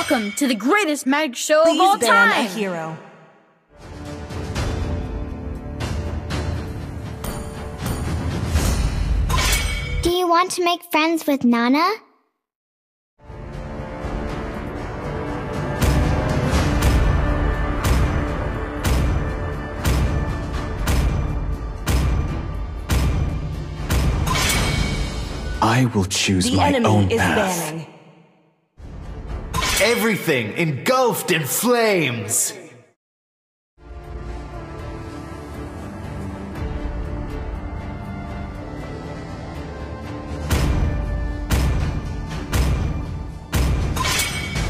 Welcome to the greatest magic show Please of all ban time. a hero. Do you want to make friends with Nana? I will choose The my enemy own is path. banning. Everything engulfed in flames.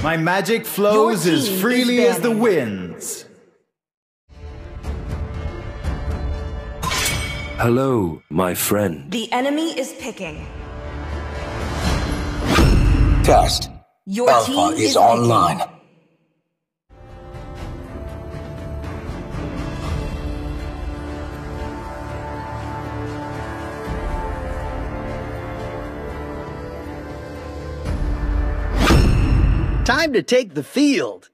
My magic flows as freely as the winds. Hello, my friend. The enemy is picking. Test. Your Alpha team is is online. Time to take the field.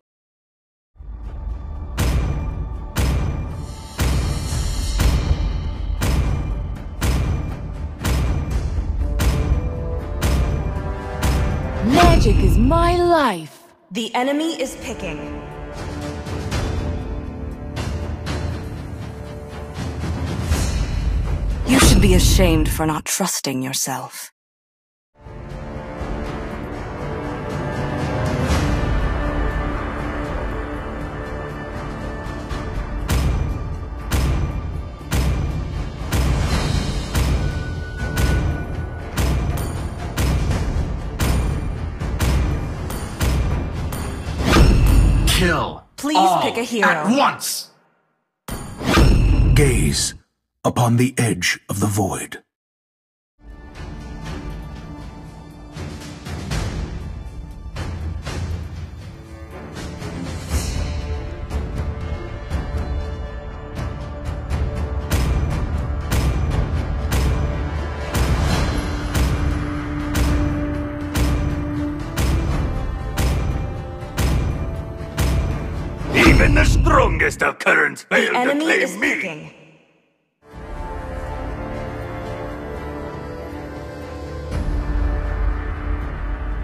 Magic is my life. The enemy is picking. You should be ashamed for not trusting yourself. Kill. Please all pick a hero. At once. Gaze upon the edge of the void. Strongest of currents The fail to enemy claim is me. picking.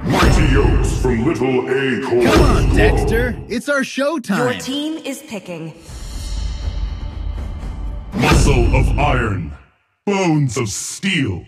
Mighty oaks from Little Acorn. Come on, Dexter. It's our show Your team is picking. Muscle of iron. Bones of steel.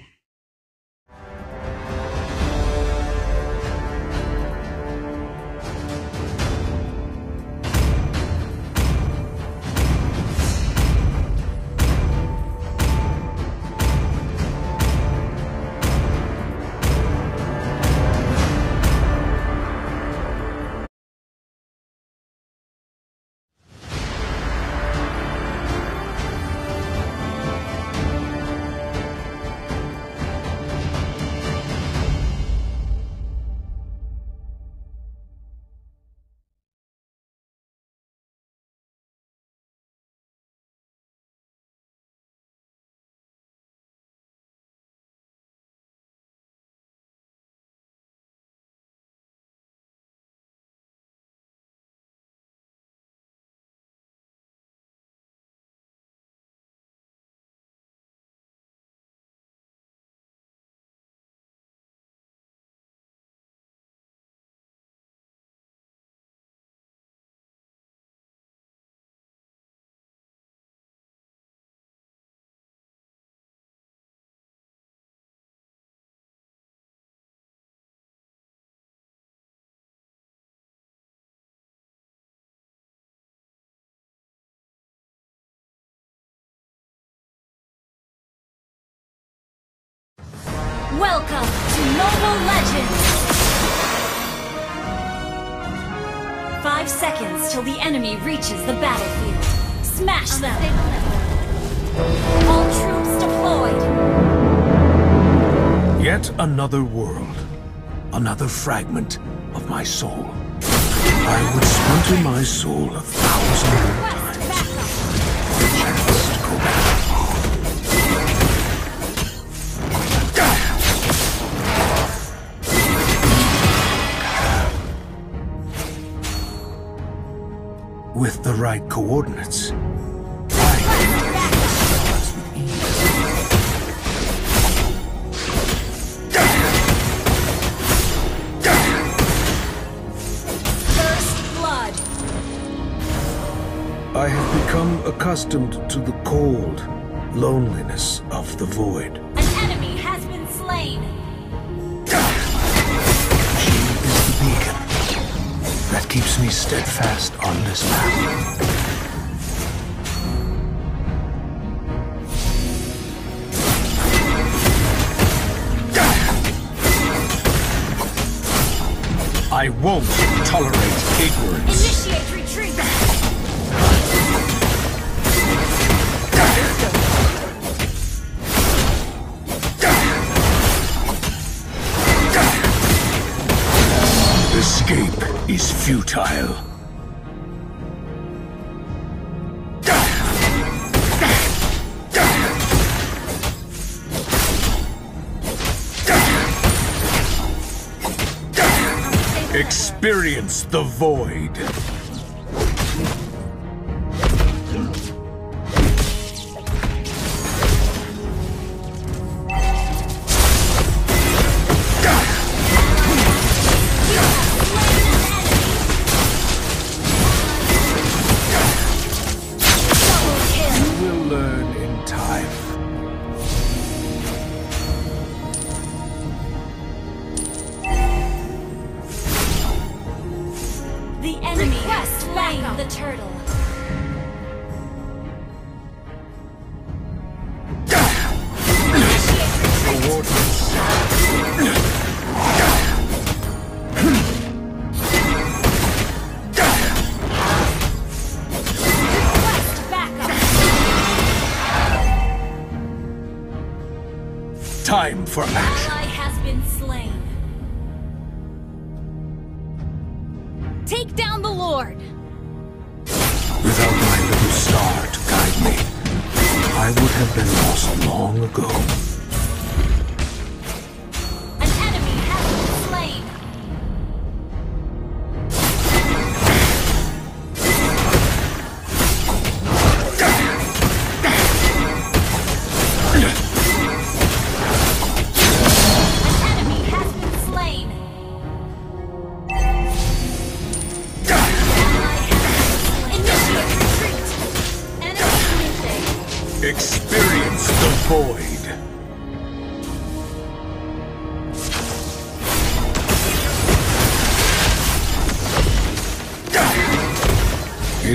Welcome to Mobile Legends! Five seconds till the enemy reaches the battlefield. Smash them! All troops deployed! Yet another world. Another fragment of my soul. I would splinter my soul a thousand the right coordinates, I can navigate the stars with ease. First blood. I have become accustomed to the cold loneliness of the void. Keeps me steadfast on this path. I won't tolerate ignorance. Initiate futile. Experience the void. Time for action. Ally has been slain. Take down the Lord. Without my little star to guide me, I would have been lost long ago.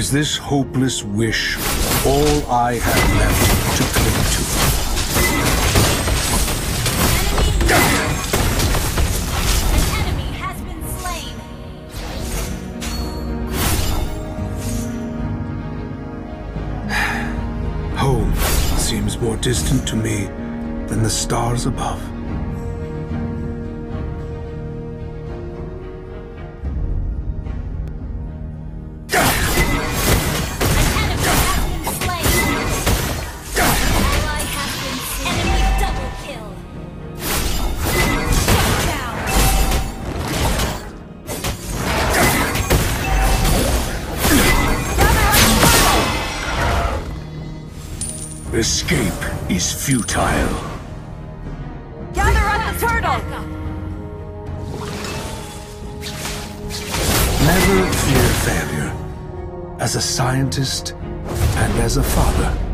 Is this hopeless wish all I have left to cling An enemy has been slain. to? Home seems more distant to me than the stars above. Escape is futile. Gather up the turtle. Never fear failure. As a scientist and as a father.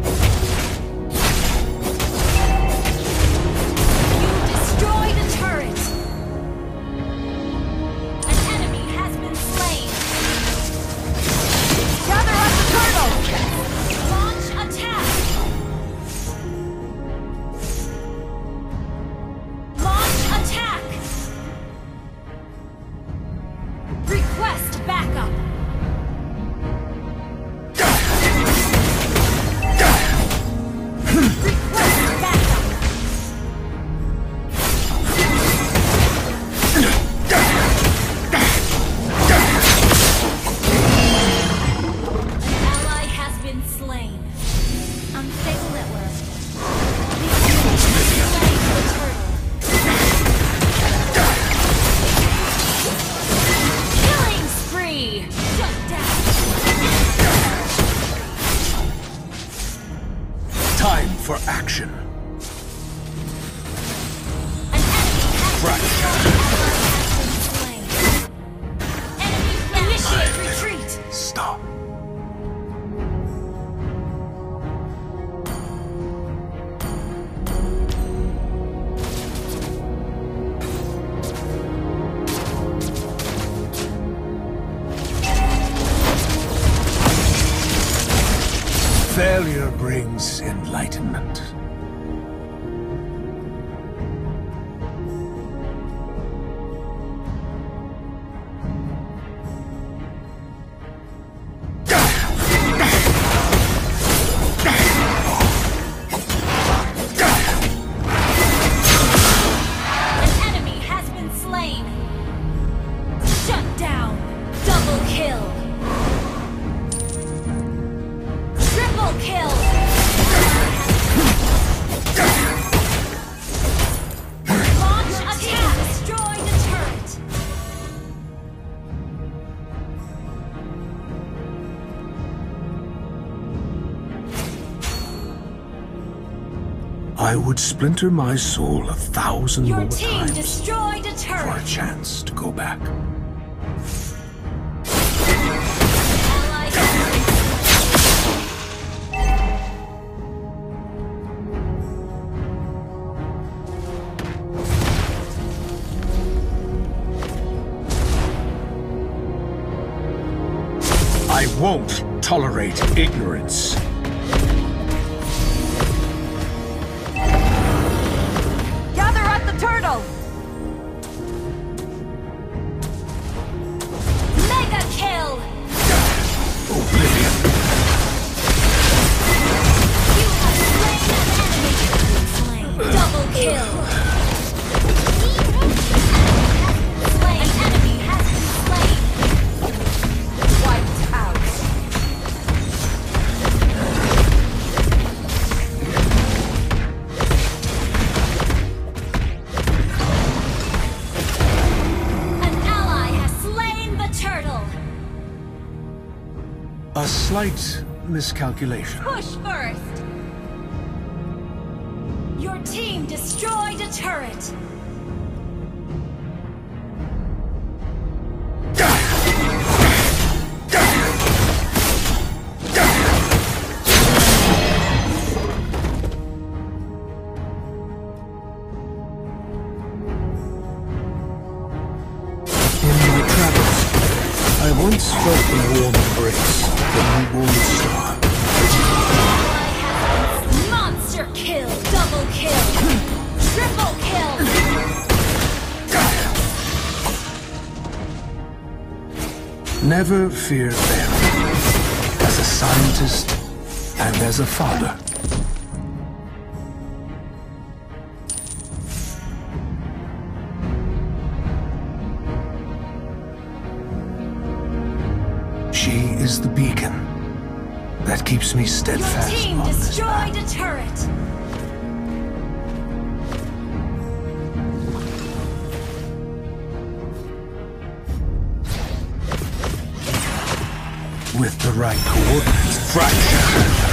Failure brings enlightenment. I would splinter my soul a thousand Your more team times destroyed a for a chance to go back. I won't tolerate ignorance. Slight miscalculation. Push first! Your team destroyed a turret! Once felt the warm embrace the newborn star. Ally has been monster kill! Double kill! Triple kill! Never fear them. As a scientist and as a father. She is the beacon that keeps me Your steadfast team on this path. destroyed a turret! With the right coordinates. Fracture.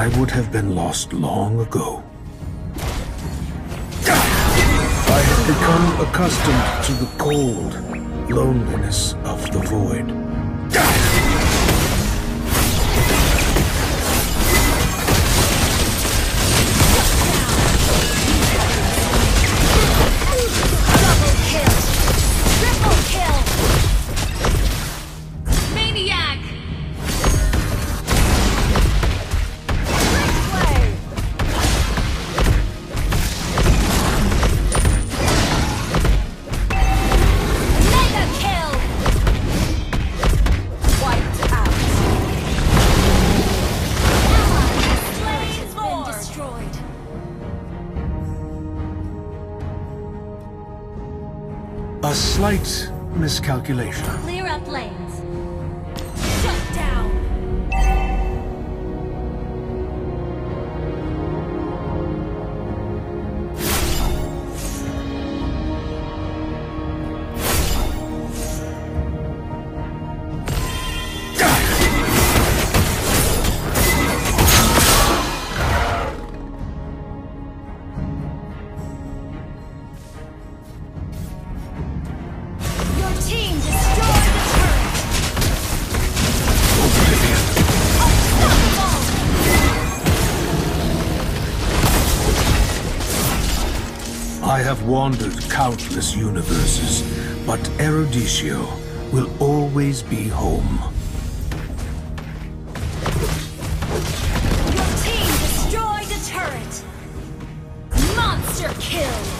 I would have been lost long ago. I have become accustomed to the cold loneliness of the void. Slight miscalculation. Clear up lanes. Wandered countless universes, but Eruditio will always be home. Your team destroyed a turret. Monster kill.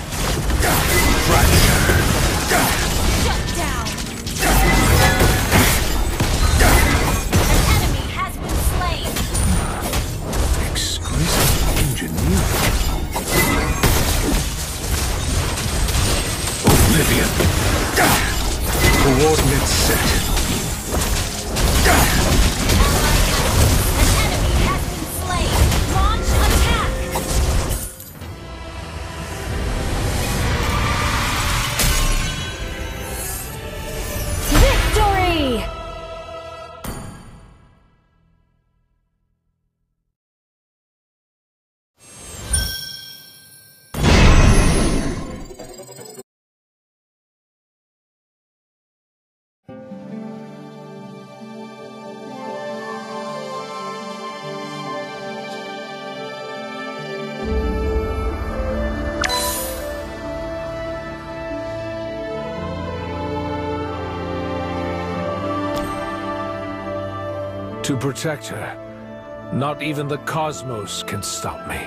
To protect her, not even the cosmos can stop me.